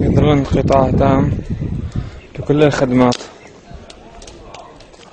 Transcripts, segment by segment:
يظل انقطاع تام لكل الخدمات.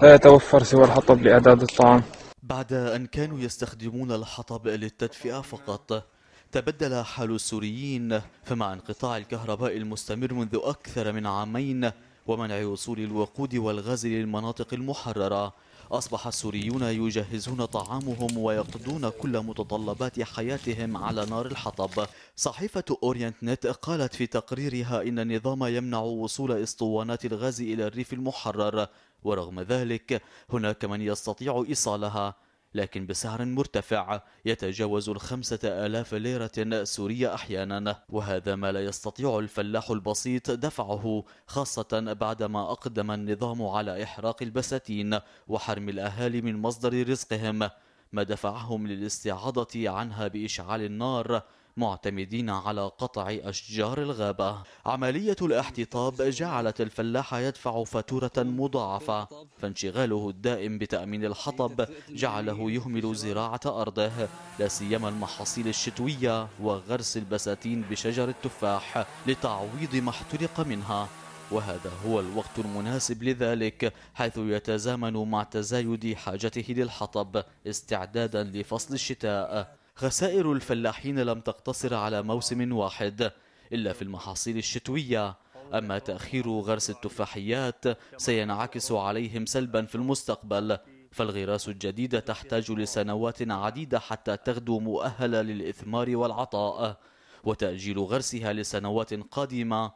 لا يتوفر سوى الحطب لإعداد الطعام. بعد أن كانوا يستخدمون الحطب للتدفئة فقط تبدل حال السوريين فمع انقطاع الكهرباء المستمر منذ أكثر من عامين ومنع وصول الوقود والغاز للمناطق المحررة. أصبح السوريون يجهزون طعامهم ويقضون كل متطلبات حياتهم على نار الحطب. صحيفة أورينت نت قالت في تقريرها إن النظام يمنع وصول اسطوانات الغاز إلى الريف المحرر ورغم ذلك هناك من يستطيع إيصالها. لكن بسعر مرتفع يتجاوز الخمسة آلاف ليرة سورية أحيانا وهذا ما لا يستطيع الفلاح البسيط دفعه خاصة بعدما أقدم النظام على إحراق البساتين وحرم الأهالي من مصدر رزقهم. ما دفعهم للاستعاضة عنها بإشعال النار معتمدين على قطع أشجار الغابة. عملية الاحتطاب جعلت الفلاح يدفع فاتورة مضاعفة فانشغاله الدائم بتأمين الحطب جعله يهمل زراعة أرضه لا سيما المحاصيل الشتوية وغرس البساتين بشجر التفاح لتعويض ما احترق منها. وهذا هو الوقت المناسب لذلك حيث يتزامن مع تزايد حاجته للحطب استعدادا لفصل الشتاء. خسائر الفلاحين لم تقتصر على موسم واحد إلا في المحاصيل الشتوية. أما تأخير غرس التفاحيات سينعكس عليهم سلبا في المستقبل فالغراس الجديدة تحتاج لسنوات عديدة حتى تغدو مؤهلة للإثمار والعطاء. وتأجيل غرسها لسنوات قادمة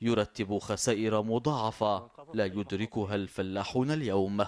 يرتب خسائر مضاعفة لا يدركها الفلاحون اليوم.